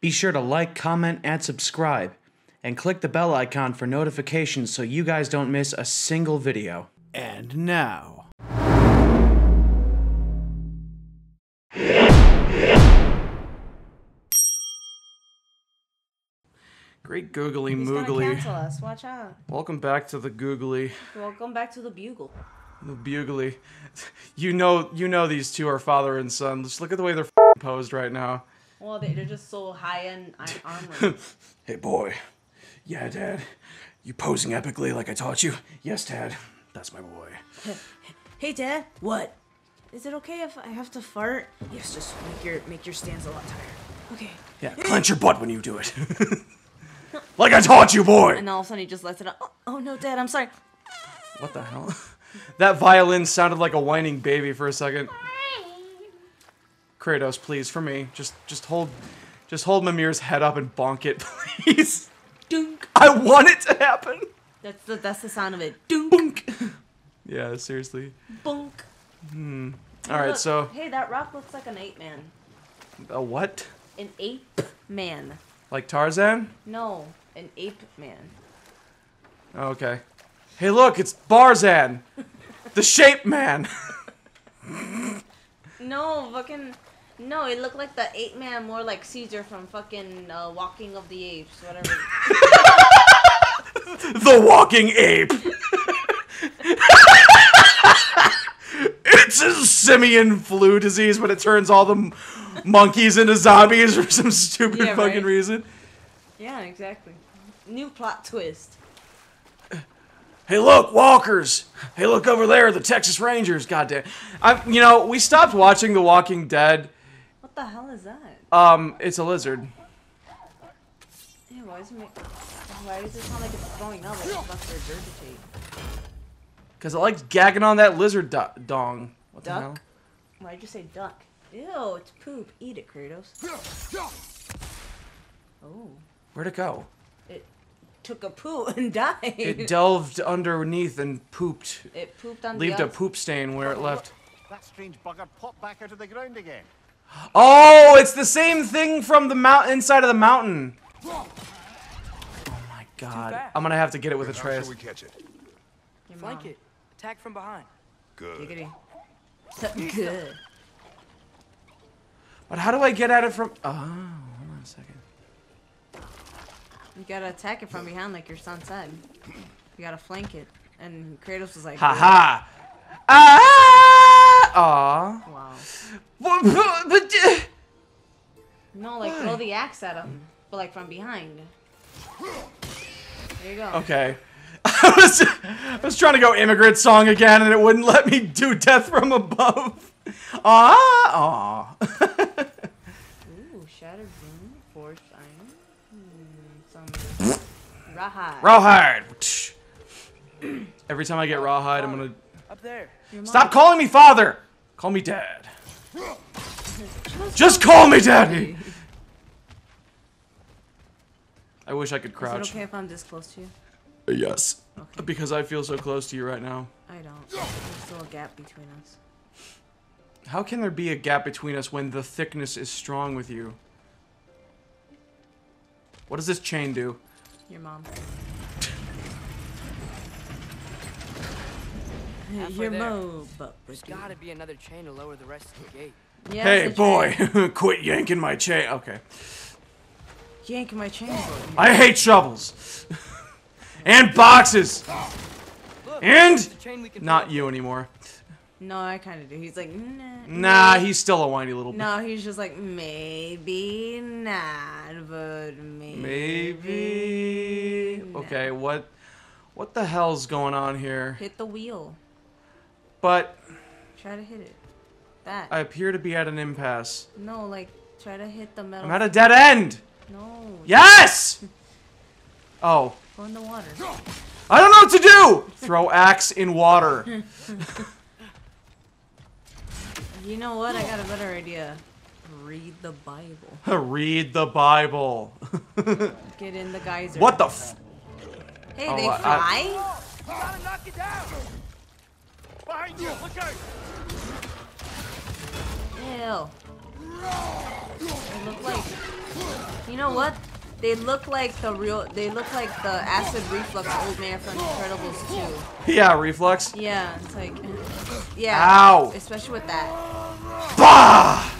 Be sure to like, comment, and subscribe. And click the bell icon for notifications so you guys don't miss a single video. And now. Great googly He's gonna moogly. cancel us. Watch out. Welcome back to the googly. Welcome back to the bugle. The bugly. You know you know these two are father and son. Just look at the way they're posed right now. Well, they, they're just so high in i- armor. Hey boy. Yeah, Dad. You posing epically like I taught you? Yes, Dad. That's my boy. hey, Dad. What? Is it okay if I have to fart? Yes, just make your make your stance a lot tighter. Okay. Yeah, clench your butt when you do it. like I taught you, boy. And all of a sudden he just lets it out. Oh, oh no, Dad, I'm sorry. What the hell? that violin sounded like a whining baby for a second. Kratos, please, for me, just just hold, just hold Mimir's head up and bonk it, please. Dunk. I want it to happen. That's the that's the sound of it. Dunk. Bonk. Yeah, seriously. Bunk. Hmm. All right, Look, so Hey, that rock looks like an ape man. a what? An ape man. Like Tarzan? No, an ape man. Okay. Hey, look, it's Barzan, the Shape Man. No, fucking. No, it looked like the ape man, more like Caesar from fucking uh, Walking of the Apes, whatever. the walking ape. it's a simian flu disease, but it turns all the m- monkeys into zombies for some stupid Yeah, fucking right. reason. yeah, exactly. New plot twist. Hey, look, walkers. Hey, look over there, the Texas Rangers. Goddamn. I, you know, we stopped watching The Walking Dead. What the hell is that? Um, it's a lizard. Yeah, why does it make? Why does it sound like it's throwing up? Like it's about to regurgitate. Because it likes gagging on that lizard do- dong. What the hell? Duck? Why'd you say duck? Ew, it's poop. Eat it, Kratos. Oh, Where'd it go? it took a poo and died. It delved underneath and pooped. It pooped on Leaved the a poop stain where it left. That strange bugger popped back out of the ground again. Oh, it's the same thing from the mount inside of the mountain. Oh my god. I'm gonna have to get it with a How trace. shall we catch it? Flank it. Attack from behind. Good. Giggity. Something good. But how do I get at it from Oh, hold on a second. You gotta attack it from behind, like your son said. You gotta flank it. And Kratos was like, Ha ha. Ah! Aw. Wow. No, like throw the axe at him, but like from behind. There you go. Okay. I was, I was trying to go immigrant song again and it wouldn't let me do death from above. Ah, ah. Ooh, shattered bone, forged iron. Hmm, some rawhide. Rawhide. Every time I get rawhide, I'm gonna Up there. Stop calling me father. Call me dad. Just call me daddy. I wish I could crouch. Is it okay if I'm this close to you? Yes. Okay. Because I feel so close to you right now. I don't. There's still a gap between us. How can there be a gap between us when the thickness is strong with you? What does this chain do? Your mom. Halfway Your there. mom. There's gotta be another chain to lower the rest of the gate. Yes, hey, boy, quit yanking my chain. Okay. Yank my chain. I hate shovels. and boxes. Look, And there's a chain we can not pull. you anymore. No, I kind of do. He's like, nah. Nah, maybe." he's still a whiny little bit. No, he's just like, maybe not, but maybe. Maybe. no." Okay, what what the hell's going on here? Hit the wheel. But Try to hit it. That. I appear to be at an impasse. no, like, try to hit the metal. I'm at a dead end. No. Yes! Oh, Go in the water. I don't know what to do. Throw axe in water. You know what? I got a better idea. Read the Bible. Read the Bible. Get in the geyser. what the f- Hey, Oh, they I- I- fly? Gotta knock it down. Behind you! Look out! Ew. They look like. You know what? They look like the real. They look like the acid reflux old man from Incredibles 2. Yeah, reflux? Yeah, it's like. Yeah. Ow. Especially with that. Bah!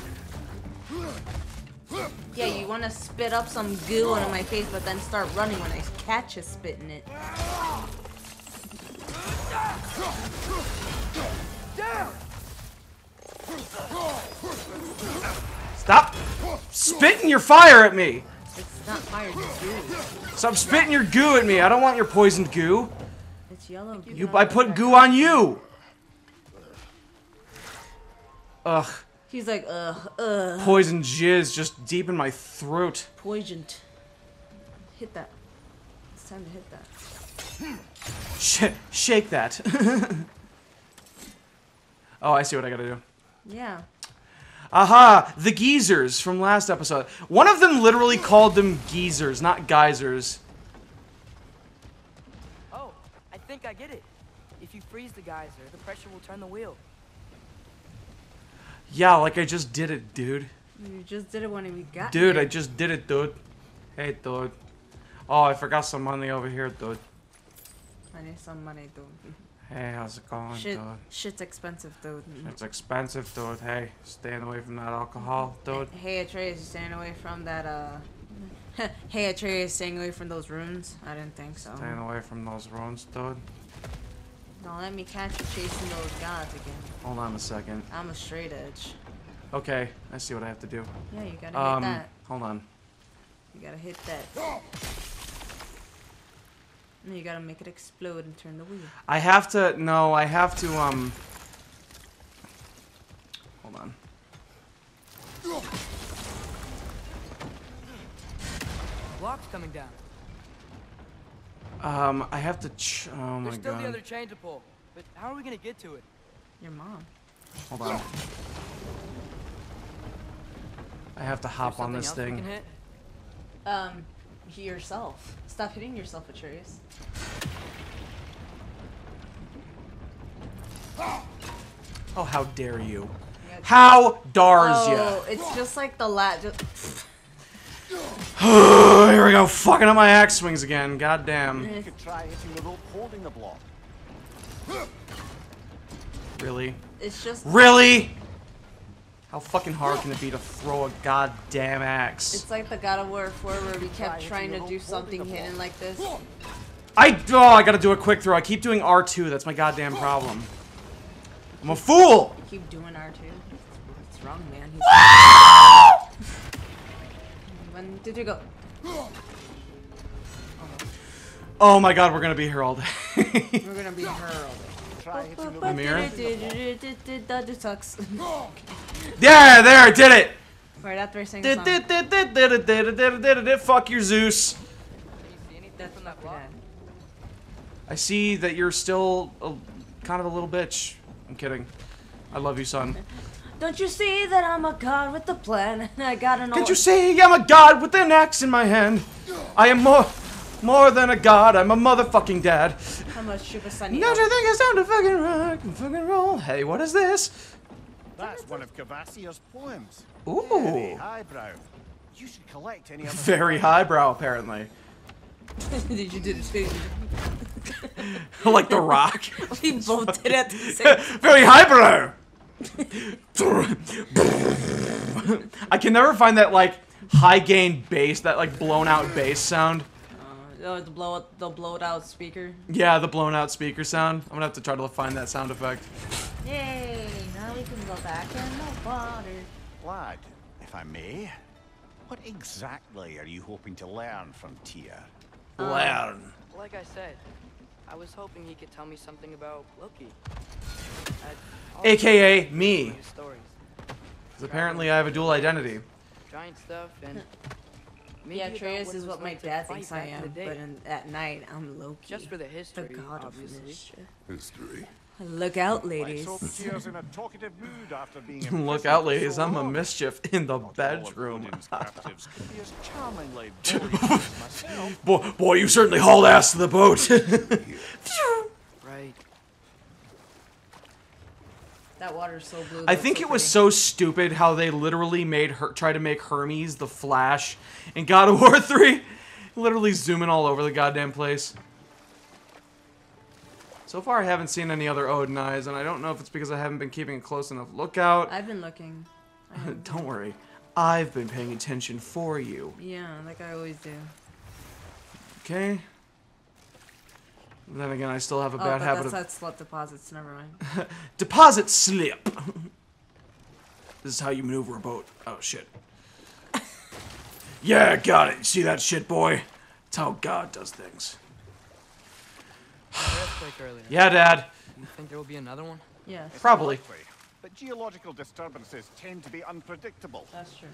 Yeah, you want to spit up some goo onto my face, but then start running when I catch you spitting it. Stop spitting your fire at me. It's not fire, it's goo. Stop spitting your goo at me. I don't want your poisoned goo. It's yellow goo. You, I put goo on you. Ugh, He's like, ugh, ugh, poison jizz just deep in my throat. poisoned. Hit that. It's time to hit that. Sh shake that. oh, I see what I gotta do. Yeah. Aha! The geezers from last episode. One of them literally called them geezers, not geysers. Oh, I think I get it. If you freeze the geyser, the pressure will turn the wheel. Yeah, like I just did it, dude. You just did it when we got Dude, here. I just did it, dude. Hey, dude. Oh, I forgot some money over here, dude. I need some money, dude. Hey, how's it going, Shit, dude? shit's expensive, dude. It's expensive, dude. Hey, staying away from that alcohol, dude. Hey, Atreus, you staying away from that, uh... hey, Atreus, staying away from those runes? I didn't think so. Staying away from those runes, dude. Don't let me catch you chasing those gods again. Hold on a second. I'm a straight edge. Okay, I see what I have to do. Yeah, you gotta Um, hit that. hold on. You gotta hit that. And you gotta make it explode and turn the wheel. I have to. No, I have to. Um. Hold on. Block's coming down. Um, I have to. Ch- oh my There's still the other chain to pull. But how are we gonna get to it? Your mom. Hold on. I have to hop on this thing. Um, yourself. Stop hitting yourself, Atreus. Oh, how dare you? How dars Oh, ya? it's just like the lat. Just... Here we go, fucking up my axe swings again. God damn. You could try hitting the rope holding the block. Really? It's just. Really? How fucking hard can it be to throw a goddamn axe? It's like the God of War 4 where we kept trying to do something hidden like this. I oh, I gotta do a quick throw. I keep doing R2. That's my goddamn problem. I'm a fool. You keep doing R2. What's wrong, man? He's... when did you go? Oh my god, we're gonna be here all day. We're gonna be hurled. Try hitting the mirror? That sucks. yeah, there, I did it. Right after I sing the song. Fuck your Zeus. Can you see anything That's from that fucking block? bad. I see that you're still a, kind of a little bitch. I'm kidding. I love you, son. Don't you see that I'm a god with a plan and I got an Can't you see I'm a god with an axe in my hand? I am more, more than a god. I'm a motherfucking dad. I'm a Super Sunny. Don't you think it's time to fucking rock and fucking roll? Hey, what is this? That's one of Kvasir's poems. Ooh. Very Ooh, highbrow. You should collect any other. very highbrow, apparently. Did you do it too? like the Rock. We both did it at the same very highbrow. I can never find that like high gain bass, that like blown out bass sound. Oh, the blow the blowed out speaker. Yeah, the blown out speaker sound. I'm gonna have to try to find that sound effect. Yay! Now we can go back in the water. Lad, if I may, what exactly are you hoping to learn from Tyr? Um, learn. Like I said, I was hoping he could tell me something about Loki. AKA me. his stories. 'Cause apparently I have a dual identity. Giant stuff and. maybe Yeah, about Atreus what it is was what my dad thinks I am, but in, at night I'm Loki. Just for the the history, god obviously. of mischief. History. Look out, ladies. hope Tyr's in a talkative mood after being Look out, ladies, I'm a mischief in the Not all of bedroom. Odin's captives could be as charmingly brilliant as myself. Boy, boy, you certainly hauled ass to the boat. Right. That water's so blue. I think so it was so stupid how they literally made her try to make Hermes the Flash in God of War 3. literally zooming all over the goddamn place. So far, I haven't seen any other Odin eyes, and I don't know if it's because I haven't been keeping a close enough lookout. I've been looking. Don't worry, I've been paying attention for you. yeah, like I always do. Okay. Then again, I still have a Oh, bad but habit that's of not slot deposits. Never mind. deposit slip. this is how you maneuver a boat. Oh shit. yeah, got it. You See that shit, boy? It's how God does things. Earthquake earlier. Yeah, Dad. You think there will be another one? Yes, Probably. Likely. But geological disturbances tend to be unpredictable. that's true.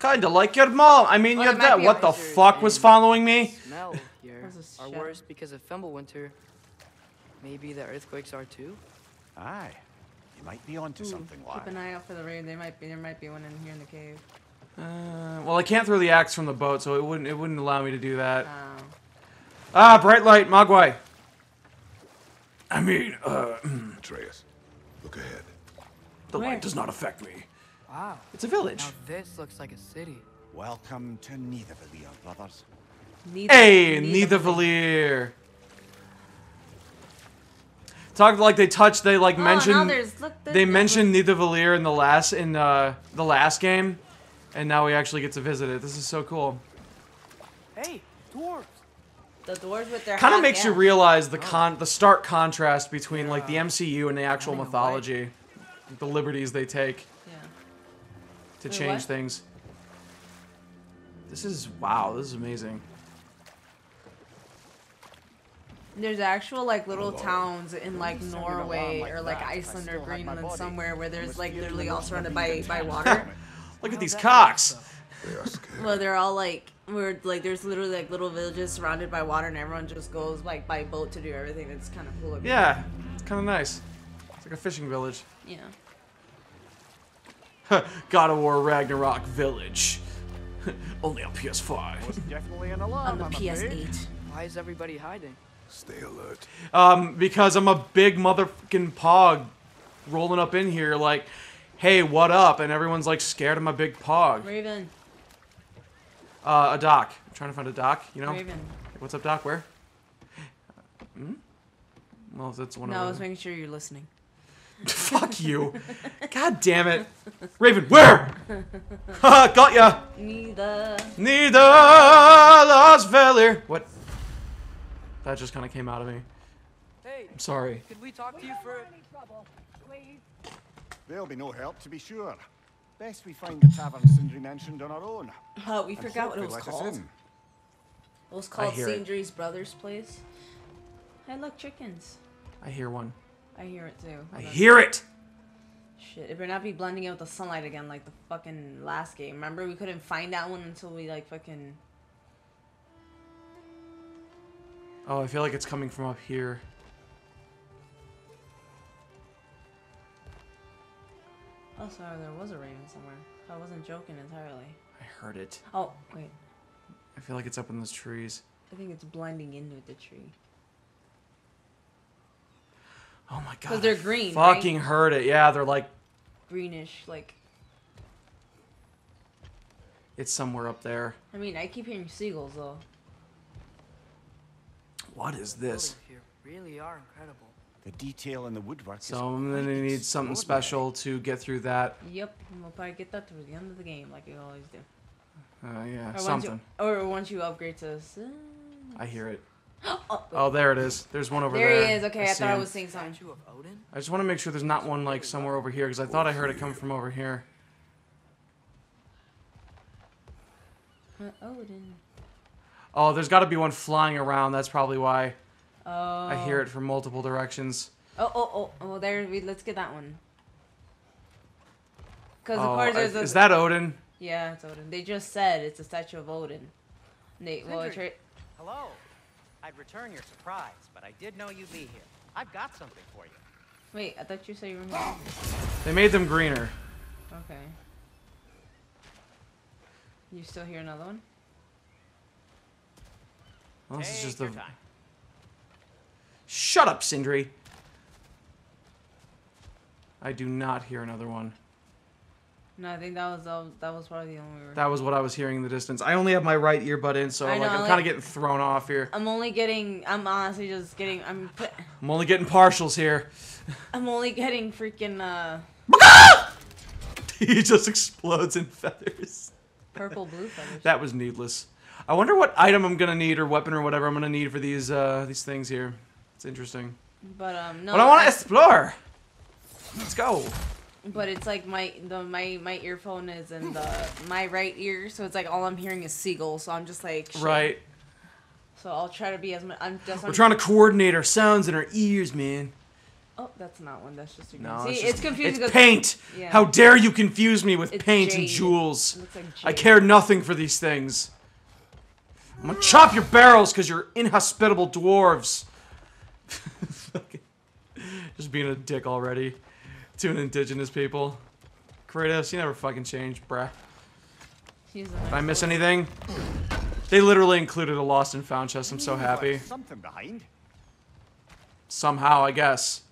Kinda like your mom. I mean, Well, your it dad. What the fuck was following me? Smell here That's are worse because of Fimbulwinter. Maybe the earthquakes are too? Aye. You might be onto something, Keep an eye out for the raid. They might be. There might be one in here in the cave. Uh, well, I can't throw the axe from the boat, so it wouldn't. It wouldn't allow me to do that. Um, Ah, bright light, Mogwai. I mean, uh, Atreus, look ahead. the Where? light does not affect me. Wow. It's a village. Now this looks like a city. Welcome to Nidavellir, brothers. neither, Hey, Nidavellir. Talk like they touched. They like Oh, mentioned. now there's look. they there's- mentioned Nidavellir in the last in uh, the last game, and now we actually get to visit it. This is so cool. Hey, dwarves! the dwarves with their. Kind of hot makes you realize the con the stark contrast between like the MCU and the actual Running away. mythology, the liberties they take Yeah. To Wait, change what? things. This is wow. This is amazing. There's actual like little towns in like Norway or like that. Iceland or still had my Greenland somewhere where there's like literally all surrounded by by water. Look at oh, these cocks. They well, they're all like we're like there's literally like little villages surrounded by water and everyone just goes like by boat to do everything. It's kind of cool. Yeah, it's kind of nice. It's like a fishing village. Yeah. God of War Ragnarok Village. Only on PS5. Was definitely an alarm. On the I'm. PS8. Why is everybody hiding? Stay alert. Um, because I'm a big motherfucking pog rolling up in here like, hey, what up? And everyone's like scared of my big pog. Raven. Uh, a dock. I'm trying to find a dock, you know? Raven. What's up, doc? Where? Hmm? Well, that's one No, I was making sure you're listening. Fuck you. God damn it. Raven, where? Ha, got ya. Neither. Neither Las Velir. What? That just kind of came out of me. Hey, I'm sorry. could we talk to you for? Any trouble, please? There'll be no help, to be sure. Best we find the tavern Sindri mentioned on our own. Oh, we and forgot what it was they let us called. It was called hear it. Sindri's Brothers Place. I look, chickens. I hear one. I hear it too. I hear it. Shit, it better not be blending in with the sunlight again like the fucking last game. Remember, we couldn't find that one until we like fucking. Oh, I feel like it's coming from up here. Oh, sorry, there was a raven somewhere. I wasn't joking entirely. I heard it. Oh, wait. I feel like it's up in those trees. I think it's blending in with the tree. Oh my god. 'Cause they're I green, right? Fucking heard it. Yeah, they're like Greenish, like. it's somewhere up there. I mean, I keep hearing seagulls though. What is this? Really are incredible. The detail in the woodwork So is I'm gonna need something special to get through that. Yep, and we'll probably get that towards the end of the game, like we always do. Uh, yeah, Or something. Once you, or once you upgrade to. I hear it. Oh, Oh, there it is. There's one over there there. he is. Okay, I, see thought I was seeing something. Statue of Odin? I just want to make sure there's not one like somewhere over here because I thought I heard it come from over here. Uh, Odin. Oh, there's got to be one flying around. That's probably why Oh. I hear it from multiple directions. Oh, oh, oh, oh, there. We let's get that one. Because Oh, of course there's I- a, is that Odin? Yeah, it's Odin. They just said it's a statue of Odin. They well, Sindri. tra- Hello. I'd return your surprise, but I did know you'd be here. I've got something for you. wait. I thought you said you were. Here. They made them greener. Okay. You still hear another one? Well, this is just your the. time. Shut up, Sindri. I do not hear another one. No, I think that was that was, that was probably the only. we That was what I was hearing in the distance. I only have my right earbud in, so I like know, I'm like- kind of getting thrown off here. I'm only getting. I'm honestly just getting. I'm. put- I'm only getting partials here. I'm only getting freaking uh he just explodes in feathers. purple blue feathers. That was needless. I wonder what item I'm gonna need or weapon or whatever I'm gonna need for these uh, these things here. It's interesting. But um no. but I want to explore. Let's go. But it's like my the my my earphone is in the my right ear, so it's like all I'm hearing is seagulls. So I'm just like shit. Right. So I'll try to be as much. I'm just. We're trying to coordinate our sounds in our ears, man. Oh, that's not one. That's just a No, See, it's, it's, confusing. It's 'cause- paint. Yeah. How dare you confuse me with It's paint and jewels? It looks like I care nothing for these things. I'm gonna chop your barrels because you're inhospitable dwarves. Just being a dick already to an indigenous people. Kratos, you never fucking changed, bruh. She's Did I miss anything? They literally included a lost and found chest. I'm so happy. Something behind. Somehow, I guess.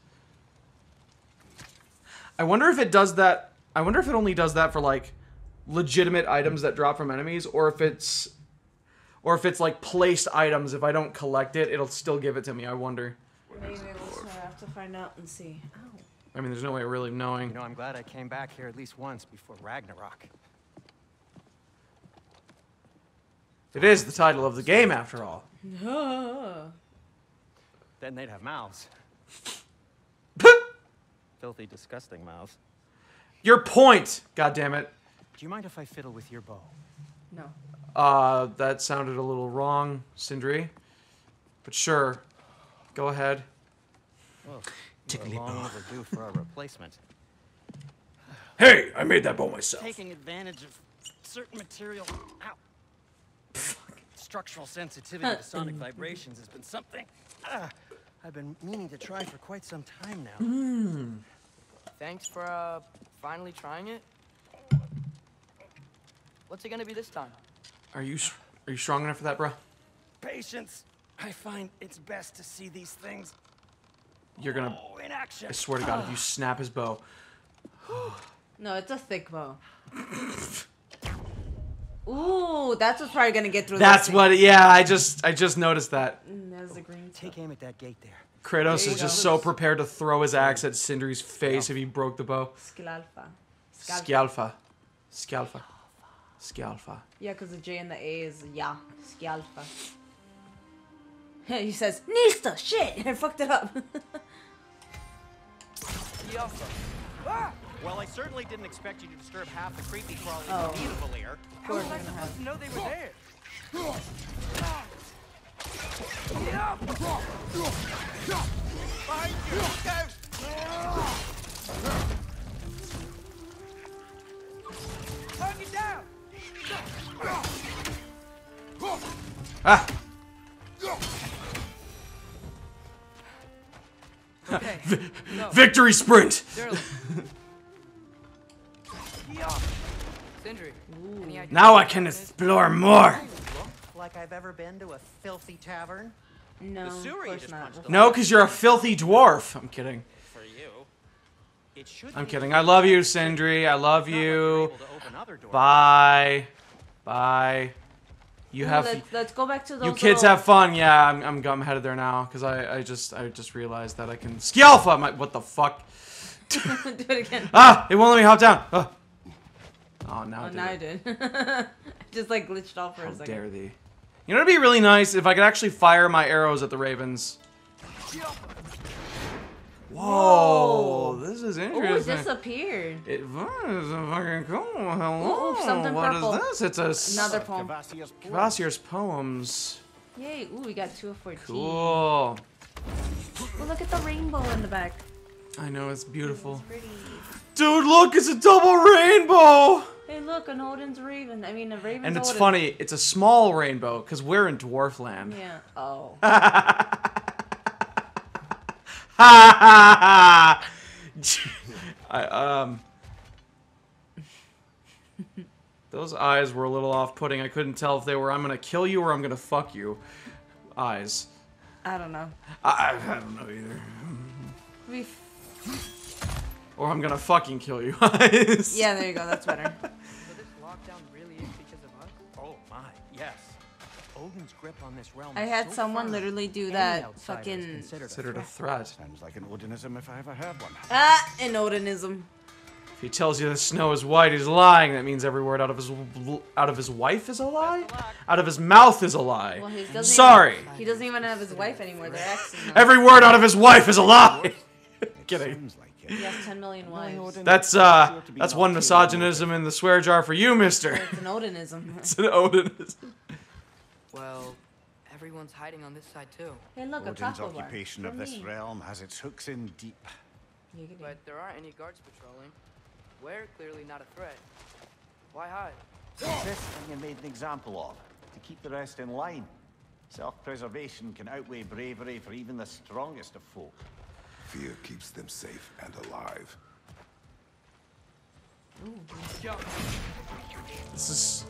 I wonder if it does that. I wonder if it only does that for like legitimate items that drop from enemies, or if it's, or if it's like placed items. If I don't collect it, it'll still give it to me. I wonder. Maybe we'll have to find out and see. Ow. I mean, there's no way of really knowing. You know, I'm glad I came back here at least once before Ragnarok. It is the title of the game, after all. No. Then they'd have mouths. Filthy, disgusting mouths. Your point. God damn it. Do you mind if I fiddle with your bow? No. Uh, that sounded a little wrong, Sindri. But sure. Go ahead. Well, we're long overdue for a replacement. Hey, I made that bow myself. Taking advantage of certain material. Ow. Structural sensitivity to sonic vibrations has been something ah, I've been meaning to try for quite some time now. Thanks for uh, finally trying it. What's it gonna be this time? Are you are you strong enough for that, bro? Patience. I find it's best to see these things You're gonna. oh, in action. I swear to God, if you snap his bow, No, it's a thick bow. Ooh, that's what's probably gonna get through. that's this what. Yeah, I just I just noticed that. thing. Mm, the green. Take aim at that gate there. Kratos There is just go. so prepared to throw his axe at Sindri's face if he broke the bow. Scalfa. Scalfa, Scalfa, Scalfa. Yeah, because the J and the A is yeah. Scalfa. he says, Nista, shit! I fucked it up. Yalfa. Ah! Well, I certainly didn't expect you to disturb half the creepy crawlies Oh. in Nidavellir. Of course I'm gonna know they were there. Target victory sprint. Darling. Sindri, any idea Now I can explore more. Like I've ever been to a filthy tavern? no, of course not. No, because you're a filthy dwarf. I'm kidding. For you. It should I'm kidding. I love you, Sindri. I love not like you're you. able to open other doors. Bye. Bye. You Ooh, have. let's, let's go back to those. You kids little- have fun. Yeah, I'm, I'm, I'm headed there now because I, I just I just realized that I can Skialfa. My, what the fuck? Do it again. Ah! It won't let me hop down. Ah. Oh, now Oh, I did now I it. did. Just like glitched off for How a second. dare thee? You know, it'd be really nice if I could actually fire my arrows at the ravens. Whoa, this is Oh, it interesting. disappeared. It was fucking cool. Hello. Ooh, something What is purple. this? It's a s- Another poem. Kvasir's poem. Kvasir's poems. Yay! Ooh, we got two of fourteen. Cool. Ooh, look at the rainbow in the back. I know it's beautiful. Pretty. Dude, look, it's a double rainbow. Hey, look, an Odin's raven. I mean, a raven. And it's Odin. funny, it's a small rainbow because we're in Dwarfland. Yeah. Oh. Ha ha ha! I um. Those eyes were a little off-putting. I couldn't tell if they were "I'm gonna kill you" or "I'm gonna fuck you." Eyes. I don't know. I, I don't know either. We. Or I'm gonna fucking kill you guys. Yeah, there you go. That's better. Odin's grip on this realm. I had so someone literally do that fucking considered a Considered a threat. threat. Sounds like an Odinism if I ever heard one. ah an Odinism. If he tells you the snow is white, he's lying. That means every word out of his out of his wife is a lie. Out of his mouth is a lie. Well, his doesn't Sorry. Even, he doesn't even have his wife anymore. They're exes. Every word out of his wife is a lie. Kidding. Sounds like it. He has 10 million wives. That's uh, that's one misogynism in the swear jar for you, Mister. It's an Odinism. It's an Odinism. Well, everyone's hiding on this side too. hey, look, a Odin's taco bar. occupation of this me. realm has its hooks in deep. But there aren't any guards patrolling. We're clearly not a threat. Why hide? This thing you made an example of, to keep the rest in line. Self-preservation can outweigh bravery for even the strongest of folk. Fear keeps them safe and alive. Oh, good job. This is.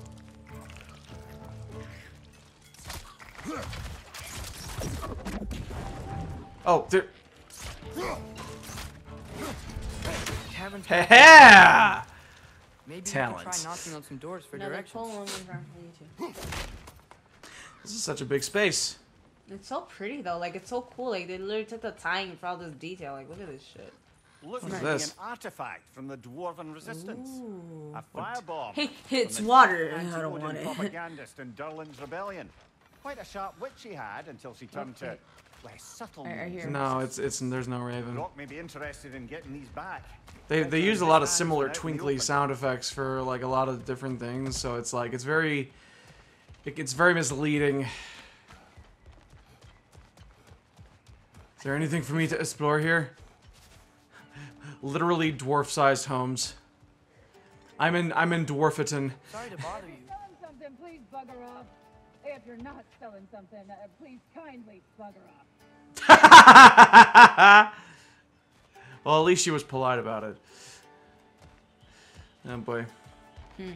Oh, there. Caverns. Ha Maybe Talent. try knocking on some doors for Another directions. poem in front of you too. This is such a big space. It's so pretty though. Like it's so cool. Like they literally took the time for all this detail. Like look at this shit. Look at this? an artifact from the Dwarven Resistance. A firebomb. Hey, from it's water. I don't anti-Odin want it. propagandist in Durlin's rebellion. Quite a sharp wit she had until she turned to Okay. less subtle Right- right means. No, it's it's there's no Raven. Rock may be interested in getting these back. They they use a lot of similar than out in the twinkly sound effects for like a lot of different things. So it's like it's very, it, it's very misleading. Is there anything for me to explore here? Literally dwarf-sized homes. I'm in I'm in Dwarfiton. Sorry to bother you. selling something, please bugger off. If you're not selling something, uh, please kindly bugger off. well, at least she was polite about it. Oh boy. Hmm.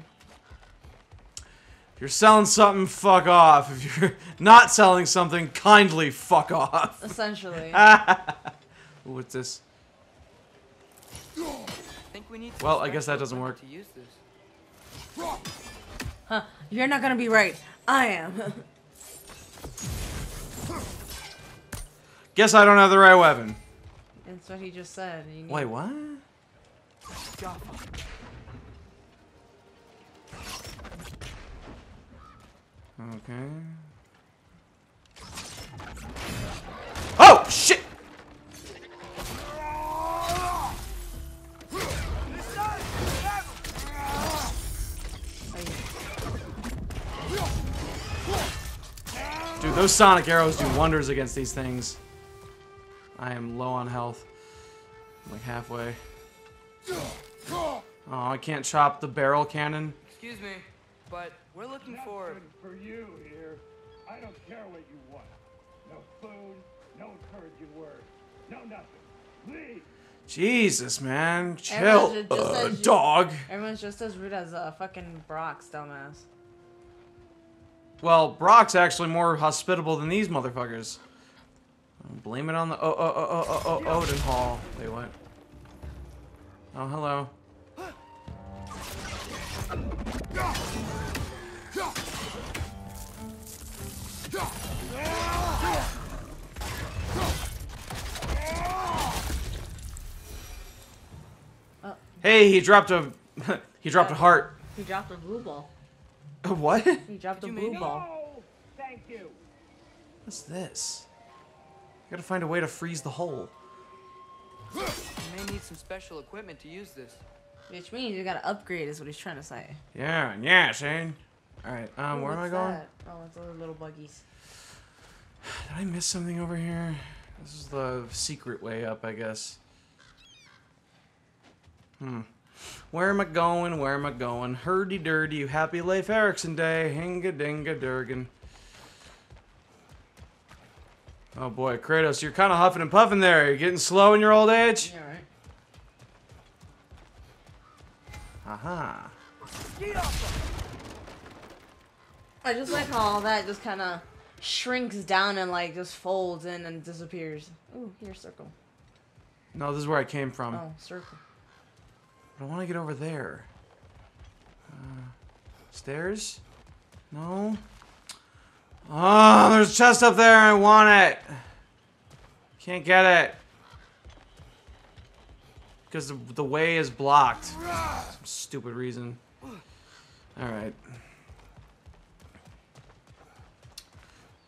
If you're selling something, fuck off. If you're not selling something, kindly fuck off. Essentially. Ooh, what's this? Think we need some Well, I guess that doesn't work. To use this. Huh. You're not gonna be right. I am. Guess I don't have the right weapon. That's what he just said. Wait, what? Okay. Dude, those sonic arrows do wonders against these things. I am low on health. I'm like halfway. Oh, I can't chop the barrel cannon. Excuse me, but we're looking for. for you here. I don't care what you want. No food, no encouraging words, no nothing. Leave. Jesus, man. Chill, ju- just uh, as dog. Everyone's just as rude as uh, fucking Brok's dumbass. Well, Brok's actually more hospitable than these motherfuckers. Blame it on the oh oh oh oh oh oh Odin Hall. Wait, what? Oh, hello. Hey, he dropped a he dropped a heart. He dropped a blue ball. A what? He dropped a you blue ball. No, thank you. What's this? I gotta find a way to freeze the hole. You may need some special equipment to use this. Which means you gotta upgrade, is what he's trying to say. Yeah, yeah, Shane. Alright, um, Ooh, where am I going? that? Oh, it's other little buggies. Did I miss something over here? This is the secret way up, I guess. Hmm. Where am I going? Where am I going? Hurdy dirty, happy Leif Erikson day. Hinga dinga durgan. Oh boy, Kratos, you're kind of huffing and puffing there. You're getting slow in your old age? Yeah, right. Aha. I just like how all that just kind of shrinks down and like just folds in and disappears. Ooh, here, circle. No, this is where I came from. Oh, circle. But I want to get over there. Uh, stairs? No. Oh, there's a chest up there. I want it. Can't get it. Because the, the way is blocked. Some stupid reason. Alright.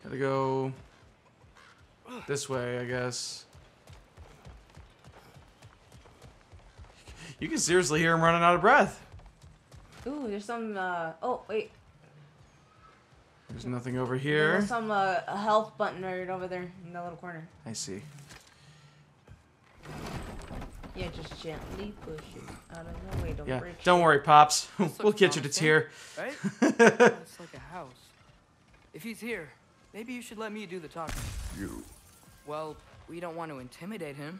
Gotta go this way, I guess. You can seriously hear him running out of breath. Ooh, there's some. Uh, oh wait, There's nothing over here. there's some uh, a health button right over there in that little corner. I see. Yeah, just gently push it out of the way. Don't Yeah, break. don't shit. worry, Pops. We'll looks get you to promising, tear. Right? That's like a house. If he's here, maybe you should let me do the talking. You. Well, we don't want to intimidate him.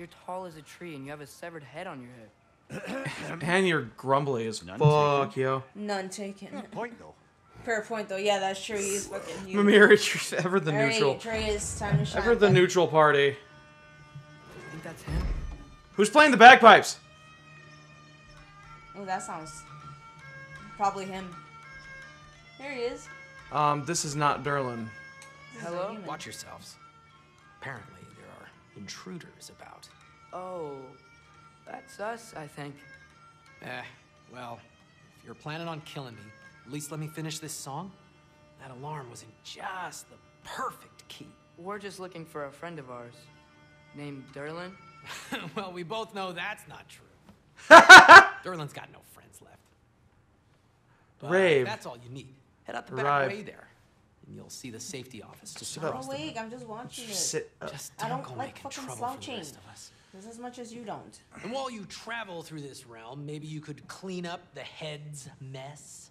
You're tall as a tree and you have a severed head on your head. And you're grumbly as None fuck, yo. None taken. Fair Point though. Fair point though. Yeah, that's true. He's fucking huge. Mimir, it's ever the Alright, neutral. Trey, it's time to shine. Ever the bud. neutral party. I think that's him. Who's playing the bagpipes? Oh, that sounds probably him. There he is. Um, this is not Durlin. This is a Hello? Watch yourselves. Apparently, there are intruders about. Oh, that's us, I think. Eh, well, if you're planning on killing me, at least let me finish this song. That alarm was in just the perfect key. We're just looking for a friend of ours named Durlin. well, we both know that's not true. Durlin's got no friends left. But Rave. That's all you need. Head out the back Rave. way there, and you'll see the safety office just sit up. across I'm the awake. I'm just watching it. Sit up. Just I don't, don't go like fucking trouble for the slouching. Rest. Just as much as you don't. And while you travel through this realm, maybe you could clean up the head's mess.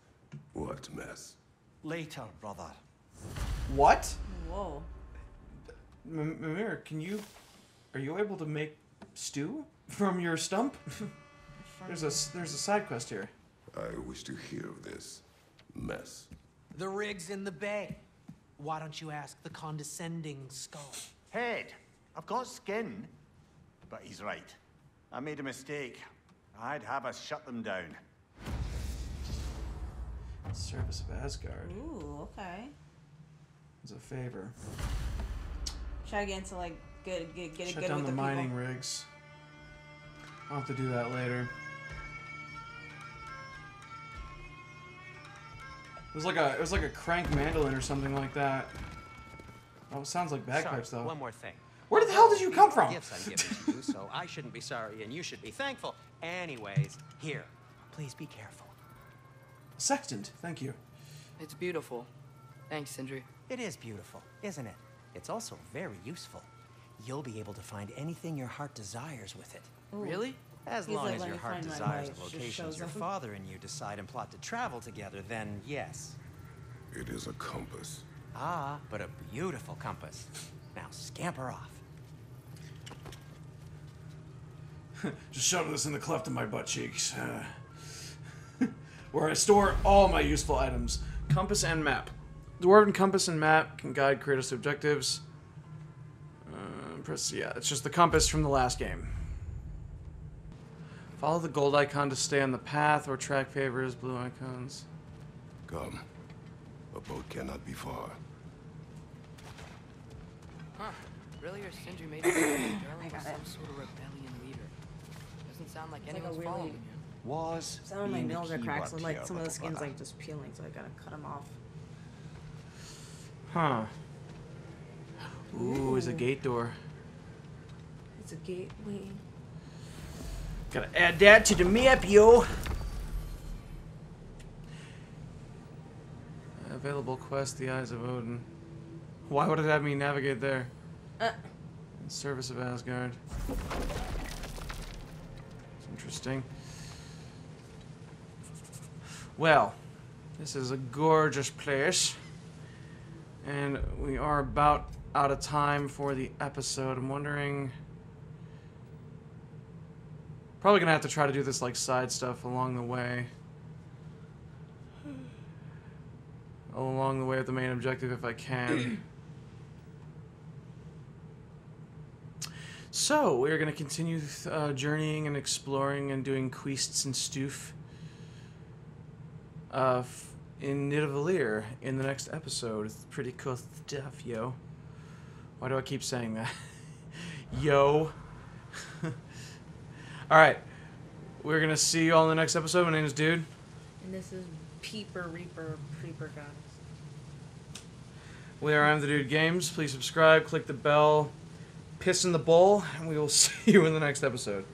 What mess? Later, brother. What? Whoa. M- Mimir, can you... Are you able to make stew from your stump? there's a there's a side quest here. I wish to hear of this mess. The rig's in the bay. Why don't you ask the condescending skull? Head. I've got skin. But he's right. I made a mistake. I'd have us shut them down. Service of Asgard. Ooh, okay. It's a favor. Try again to like get get get it Shut good down with the, the, mining people. rigs. I'll have to do that later. It was like a it was like a crank mandolin or something like that. Oh, it sounds like bagpipes Sorry, though. One more thing. Where the hell did you come from? Gifts I'm giving to you, so I shouldn't be sorry and you should be thankful. Anyways, here, please be careful. Sextant, thank you. It's beautiful. Thanks, Sindri. It is beautiful, isn't it? It's also very useful. You'll be able to find anything your heart desires with it. Really? As He's long like, as your heart desires wife." the locations your up. father and you decide and plot to travel together, then yes. It is a compass. Ah, but a beautiful compass. Now scamper off. Just shove this in the cleft of my butt cheeks. uh, where I store all my useful items. Compass and map. Dwarven compass and map can guide Kratos to objectives. Uh, press, yeah, it's just the compass from the last game. Follow the gold icon to stay on the path or track favors blue icons. Come. A boat cannot be far. Huh. Really, or Sindri made it sound like Durlin some sort of rebellion leader. Doesn't sound like It's like a anyone's really- following him. Was. Some of my nails are cracked, so like some of the skin's brother. like just peeling, so I gotta cut them off. Huh. Ooh, is a gate door. It's a gateway. Gotta add that to the map, yo. Available quest: The Eyes of Odin. Why would it have me navigate there? Uh. In service of Asgard. Interesting. Well, this is a gorgeous place. And we are about out of time for the episode. I'm wondering. Probably gonna have to try to do this like side stuff along the way. Along the way with the main objective if I can. So we're gonna continue uh, journeying and exploring and doing quests and stoof. Uh, in Nidavellir in the next episode. It's pretty cool stuff, yo. Why do I keep saying that? yo. all right, we're gonna see you all in the next episode. My name is Dude. And this is Peeper Reaper Creeper Goddess. We are I'm the Dude Games. Please subscribe, click the bell, piss in the bowl, and we will see you in the next episode.